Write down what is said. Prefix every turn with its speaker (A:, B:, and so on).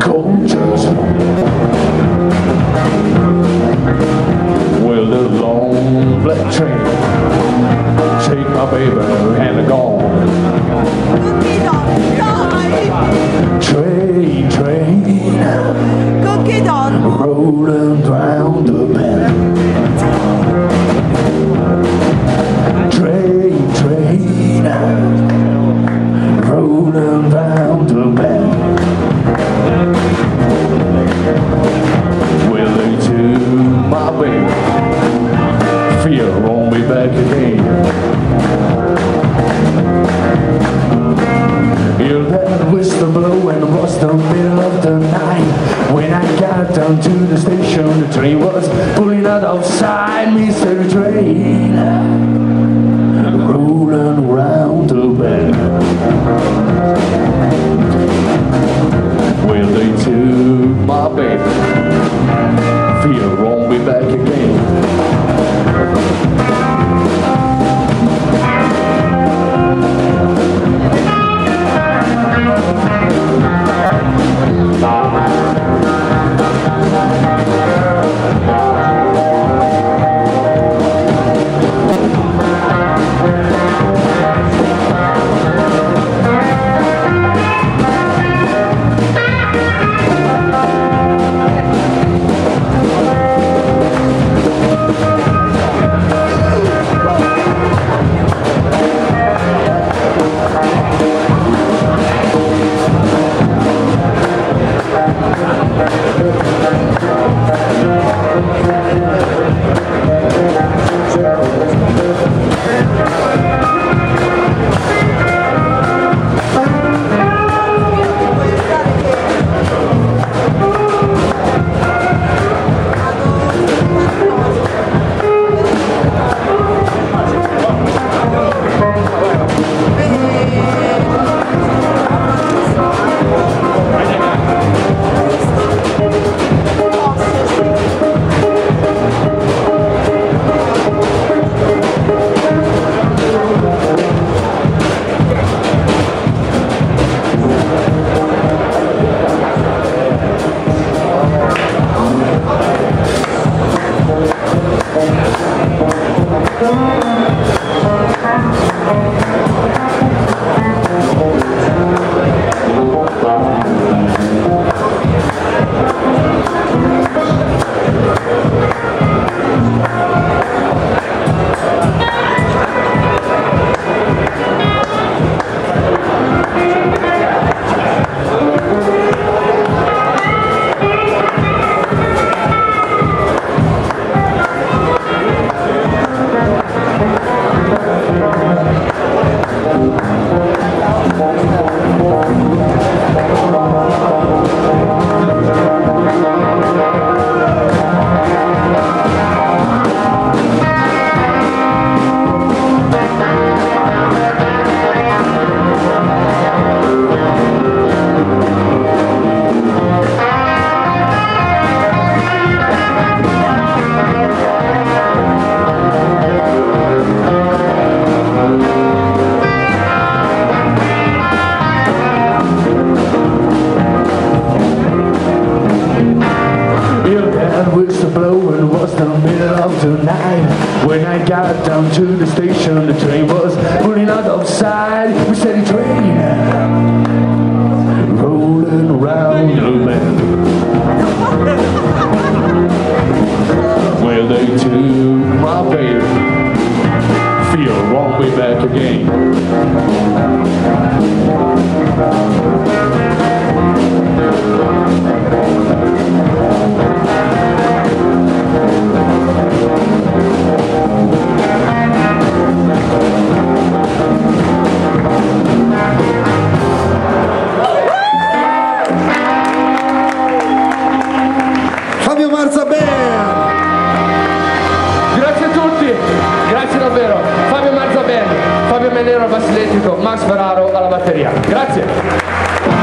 A: coaches. Well, the long black train take my baby out outside the train Rolling around the bend. Well they took my baby. Fear won't be back again Middle of the night. When I got down to the station the train was pulling out outside We said the train rolling around the bend. Well they took my baby Feel won't be back again
B: Menero al basso elettrico, Max Ferraro alla batteria. Grazie.